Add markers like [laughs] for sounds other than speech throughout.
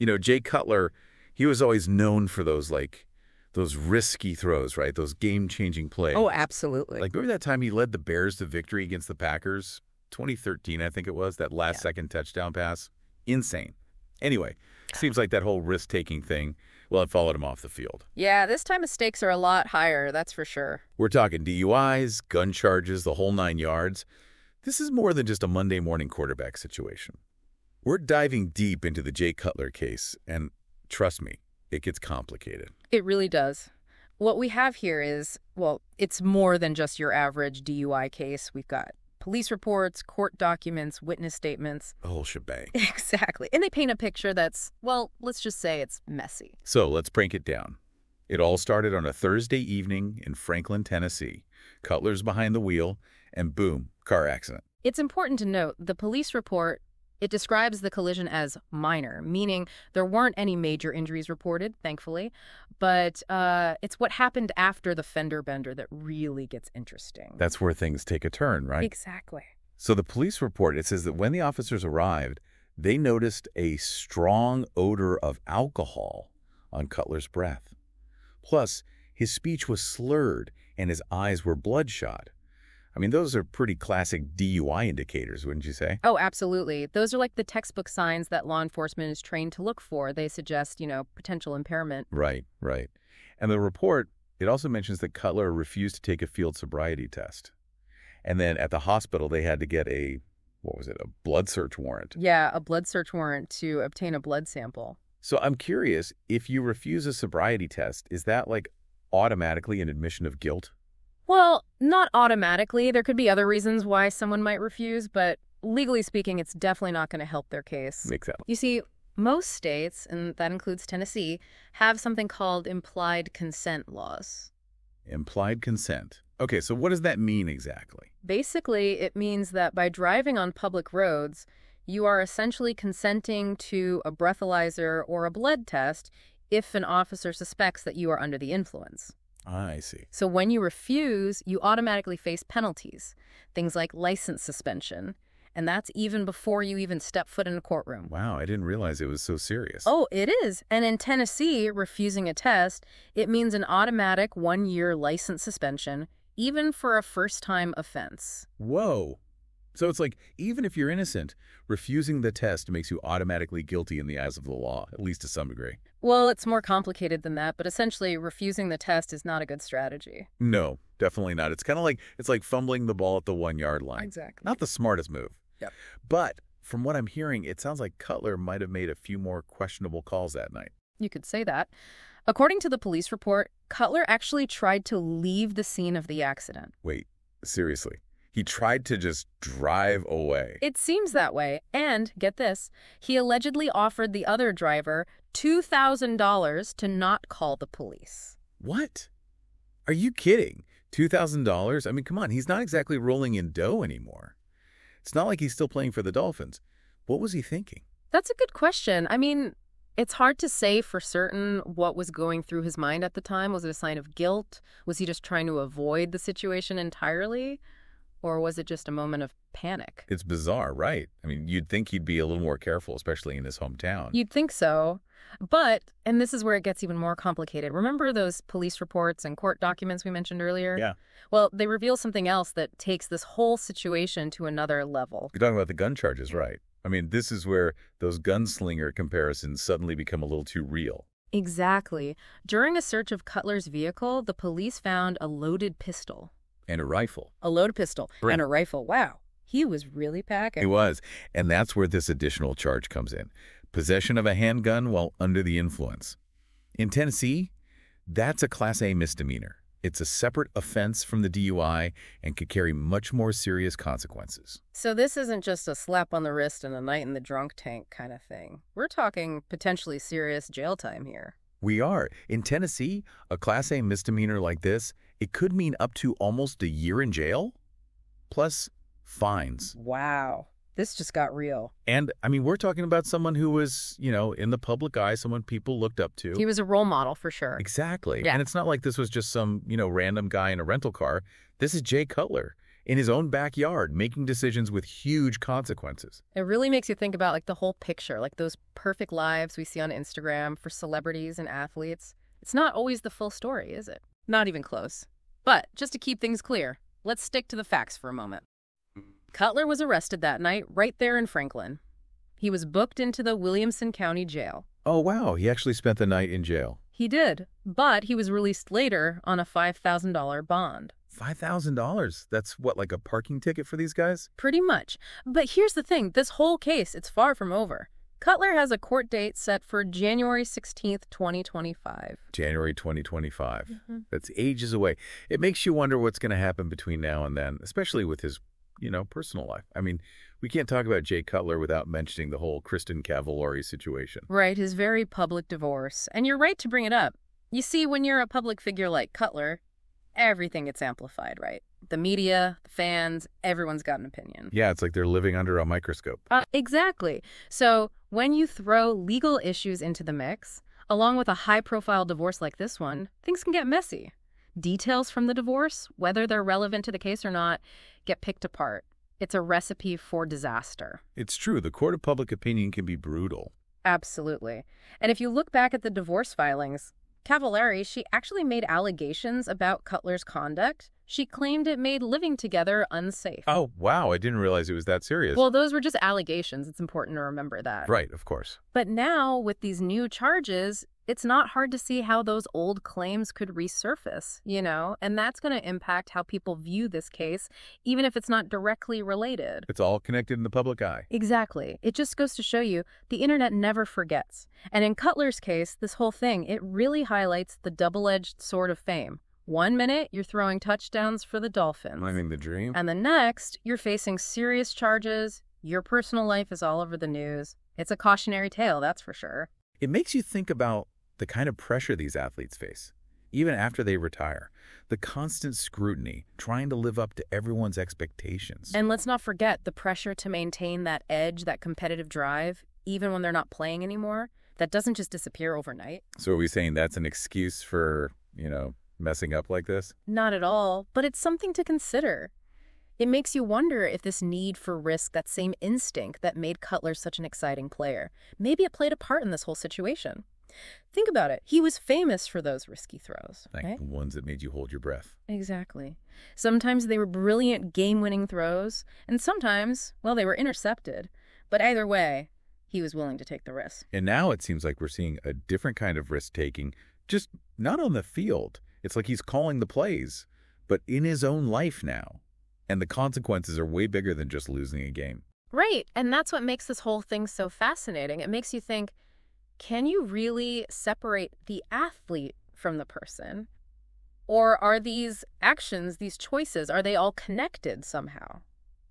You know, Jay Cutler, he was always known for those, like, those risky throws, right? Those game-changing plays. Oh, absolutely. Like, remember that time he led the Bears to victory against the Packers? 2013, I think it was, that last Yeah. second touchdown pass. Insane. Anyway, seems like that whole risk-taking thing, well, it followed him off the field. yeah, this time the stakes are a lot higher, that's for sure. We're talking DUIs, gun charges, the whole nine yards. This is more than just a Monday morning quarterback situation. We're diving deep into the Jay Cutler case, and trust me, it gets complicated. It really does. What we have here is, well, it's more than just your average DUI case. We've got police reports, court documents, witness statements. The whole shebang. [laughs] Exactly. And they paint a picture that's, well, let's just say it's messy. So let's break it down. It all started on a Thursday evening in Franklin, Tennessee. Cutler's behind the wheel, and boom, car accident. It's important to note the police report it describes the collision as minor, meaning there weren't any major injuries reported, thankfully. But uh, it's what happened after the fender bender that really gets interesting. That's where things take a turn, right? Exactly. So the police report, it says that when the officers arrived, they noticed a strong odor of alcohol on Cutler's breath. Plus, his speech was slurred and his eyes were bloodshot. I mean, those are pretty classic DUI indicators, wouldn't you say? Oh, absolutely. Those are like the textbook signs that law enforcement is trained to look for. They suggest, you know, potential impairment. Right, right. And the report, it also mentions that Cutler refused to take a field sobriety test. And then at the hospital, they had to get a, what was it, a blood search warrant. Yeah, a blood search warrant to obtain a blood sample. So I'm curious, if you refuse a sobriety test, is that like automatically an admission of guilt? Well, not automatically. There could be other reasons why someone might refuse, but legally speaking, it's definitely not going to help their case. Makes sense. You see, most states, and that includes Tennessee, have something called implied consent laws. Implied consent. Okay, so what does that mean exactly? Basically, it means that by driving on public roads, you are essentially consenting to a breathalyzer or a blood test if an officer suspects that you are under the influence. I see. So when you refuse, you automatically face penalties, things like license suspension, and that's even before you even step foot in a courtroom. Wow, I didn't realize it was so serious. Oh, it is. And in Tennessee, refusing a test, it means an automatic one year license suspension, even for a first time offense. Whoa. So it's like, even if you're innocent, refusing the test makes you automatically guilty in the eyes of the law, at least to some degree. Well, it's more complicated than that, but essentially, refusing the test is not a good strategy. No, definitely not. It's kind of like, it's like fumbling the ball at the one-yard line. Exactly. Not the smartest move. Yep. But from what I'm hearing, it sounds like Cutler might have made a few more questionable calls that night. You could say that. According to the police report, Cutler actually tried to leave the scene of the accident. Wait, seriously. He tried to just drive away. It seems that way. And, get this, he allegedly offered the other driver $2,000 to not call the police. What? Are you kidding? $2,000? I mean, come on, he's not exactly rolling in dough anymore. It's not like he's still playing for the Dolphins. What was he thinking? That's a good question. I mean, it's hard to say for certain what was going through his mind at the time. Was it a sign of guilt? Was he just trying to avoid the situation entirely? Or was it just a moment of panic? It's bizarre, right? I mean, you'd think he'd be a little more careful, especially in his hometown. You'd think so. But, and this is where it gets even more complicated. Remember those police reports and court documents we mentioned earlier? Yeah. Well, they reveal something else that takes this whole situation to another level. You're talking about the gun charges, right? I mean, this is where those gunslinger comparisons suddenly become a little too real. Exactly. During a search of Cutler's vehicle, the police found a loaded pistol. And a rifle. A loaded pistol Right. and a rifle. Wow. He was really packing. It was. And that's where this additional charge comes in possession of a handgun while under the influence. In Tennessee, that's a Class A misdemeanor. It's a separate offense from the DUI and could carry much more serious consequences. So this isn't just a slap on the wrist and a night in the drunk tank kind of thing. We're talking potentially serious jail time here. We are. In Tennessee, a Class A misdemeanor like this, it could mean up to almost a year in jail, plus fines. Wow. This just got real. And, I mean, we're talking about someone who was, you know, in the public eye, someone people looked up to. He was a role model for sure. Exactly. Yeah. And it's not like this was just some, you know, random guy in a rental car. This is Jay Cutler. in his own backyard, making decisions with huge consequences. It really makes you think about like the whole picture, like those perfect lives we see on Instagram for celebrities and athletes. It's not always the full story, is it? Not even close. But just to keep things clear, let's stick to the facts for a moment. Cutler was arrested that night right there in Franklin. He was booked into the Williamson County Jail. Oh, wow, he actually spent the night in jail. He did, but he was released later on a $5,000 bond. $5,000? That's what, like a parking ticket for these guys? Pretty much. But here's the thing this whole case, it's far from over. Cutler has a court date set for January 16th, 2025. January 2025. Mm-hmm. That's ages away. It makes you wonder what's going to happen between now and then, especially with his, you know, personal life. I mean, we can't talk about Jay Cutler without mentioning the whole Kristin Cavallari situation. Right, his very public divorce. And you're right to bring it up. You see, when you're a public figure like Cutler, everything gets amplified, right? The media, the fans, everyone's got an opinion. Yeah, it's like they're living under a microscope. Uh, exactly. So when you throw legal issues into the mix, along with a high profile divorce like this one, things can get messy. Details from the divorce, whether they're relevant to the case or not, get picked apart. It's a recipe for disaster. It's true, the court of public opinion can be brutal. Absolutely. And if you look back at the divorce filings, Cavallari, she actually made allegations about Cutler's conduct. She claimed it made living together unsafe. Oh, wow, I didn't realize it was that serious. Well, those were just allegations. It's important to remember that. right, of course. But now, with these new charges, it's not hard to see how those old claims could resurface, you know? And that's going to impact how people view this case, even if it's not directly related. It's all connected in the public eye. Exactly. It just goes to show you the internet never forgets. And in Cutler's case, this whole thing, it really highlights the double edged sword of fame. One minute, you're throwing touchdowns for the Dolphins. Living the dream. And the next, you're facing serious charges. Your personal life is all over the news. It's a cautionary tale, that's for sure. It makes you think about the kind of pressure these athletes face, even after they retire. The constant scrutiny, trying to live up to everyone's expectations. And let's not forget the pressure to maintain that edge, that competitive drive, even when they're not playing anymore. That doesn't just disappear overnight. so are we saying that's an excuse for, you know, messing up like this? Not at all, but it's something to consider. It makes you wonder if this need for risk, that same instinct that made Cutler such an exciting player, maybe it played a part in this whole situation. Think about it. He was famous for those risky throws, Like right? the ones that made you hold your breath. Exactly. Sometimes they were brilliant game winning throws, and sometimes, well, they were intercepted. But either way, he was willing to take the risk. And now it seems like we're seeing a different kind of risk taking, just not on the field. It's like he's calling the plays, but in his own life now. And the consequences are way bigger than just losing a game. Right. And that's what makes this whole thing so fascinating. It makes you think can you really separate the athlete from the person? Or are these actions, these choices, are they all connected somehow?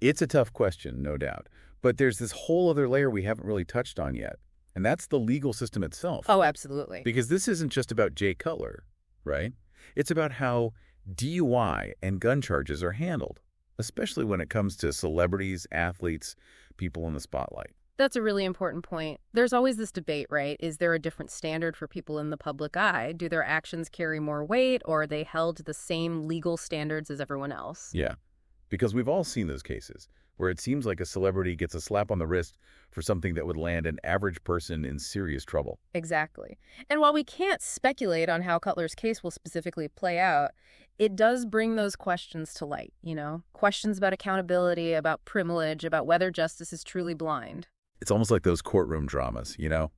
It's a tough question, no doubt. But there's this whole other layer we haven't really touched on yet. And that's the legal system itself. Oh, absolutely. Because this isn't just about Jay Cutler, right? It's about how DUI and gun charges are handled, especially when it comes to celebrities, athletes, people in the spotlight. That's a really important point. There's always this debate, right? Is there a different standard for people in the public eye? Do their actions carry more weight or are they held to the same legal standards as everyone else? Yeah, because we've all seen those cases where it seems like a celebrity gets a slap on the wrist for something that would land an average person in serious trouble. Exactly. And while we can't speculate on how Cutler's case will specifically play out, it does bring those questions to light, you know? Questions about accountability, about privilege, about whether justice is truly blind. It's almost like those courtroom dramas, you know,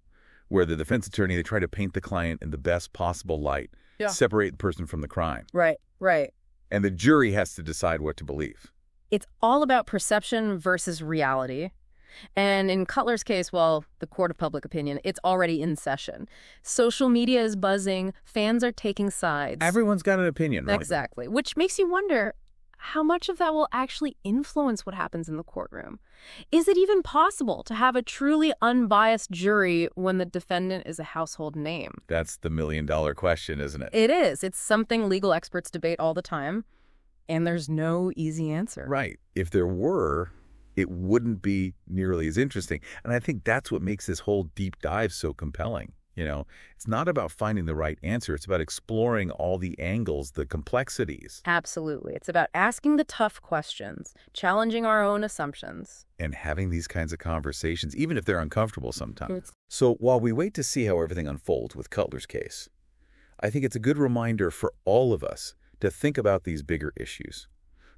where the defense attorney they try to paint the client in the best possible light, Yeah. separate the person from the crime, Right, right. and the jury has to decide what to believe. It's all about perception versus reality. And in Cutler's case, well, the court of public opinion, it's already in session. Social media is buzzing, fans are taking sides. Everyone's got an opinion, right? Exactly. Which makes you wonder how much of that will actually influence what happens in the courtroom. Is it even possible to have a truly unbiased jury when the defendant is a household name? That's the million dollar question, isn't it? It is. It's something legal experts debate all the time, and there's no easy answer. Right. If there were, it wouldn't be nearly as interesting. And I think that's what makes this whole deep dive so compelling. You know, it's not about finding the right answer. It's about exploring all the angles, the complexities, Absolutely. It's about asking the tough questions, challenging our own assumptions. and having these kinds of conversations, even if they're uncomfortable sometimes. So while we wait to see how everything unfolds with Cutler's case, I think it's a good reminder for all of us to think about these bigger issues.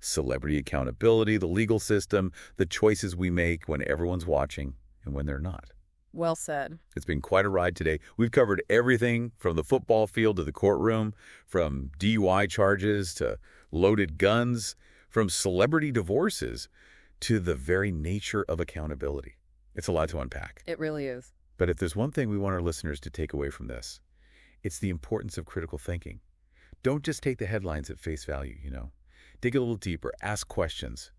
Celebrity accountability, the legal system, the choices we make when everyone's watching and when they're not. Well said. It's been quite a ride today. We've covered everything from the football field to the courtroom, from DUI charges to loaded guns, from celebrity divorces to the very nature of accountability. It's a lot to unpack. It really is. But if there's one thing we want our listeners to take away from this, it's the importance of critical thinking. Don't just take the headlines at face value, you know. Dig a little deeper, ask questions,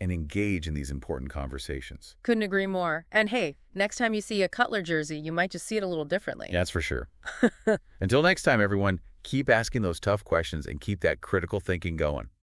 and engage in these important conversations. Couldn't agree more. And hey, next time you see a Cutler jersey, you might just see it a little differently. That's for sure. [laughs] Until next time, everyone, keep asking those tough questions and keep that critical thinking going.